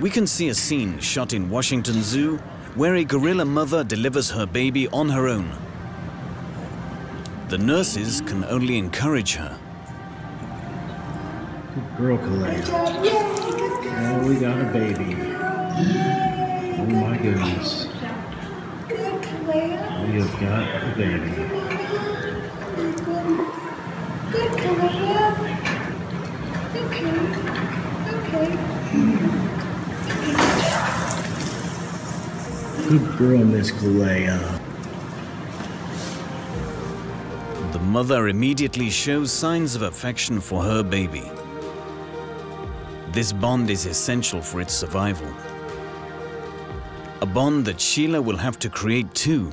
We can see a scene shot in Washington Zoo where a gorilla mother delivers her baby on her own. The nurses can only encourage her. Good girl, Calaya. Oh, we got a baby. Oh my goodness. Good, Calaya. We have got a baby. Good, Calaya. Okay. Okay. Good girl, Miss Calaya. Uh. The mother immediately shows signs of affection for her baby. This bond is essential for its survival. A bond that Sheila will have to create too